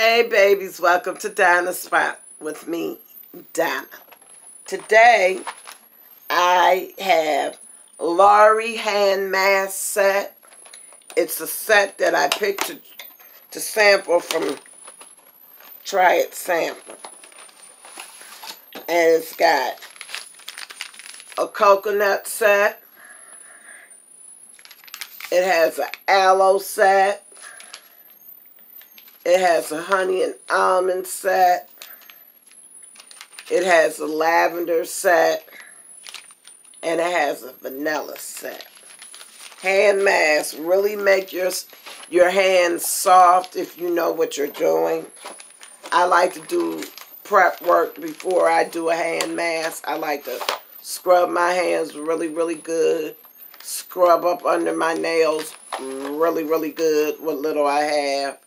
Hey babies, welcome to Donna's Spot with me, Donna. Today I have Lowery hand mask set. It's a set that I picked to, to sample from Try It Sample. And it's got a coconut set. It has an aloe set. It has a honey and almond set. It has a lavender set. And it has a vanilla set. Hand mask really make your, your hands soft if you know what you're doing. I like to do prep work before I do a hand mask. I like to scrub my hands really, really good. Scrub up under my nails really, really good what little I have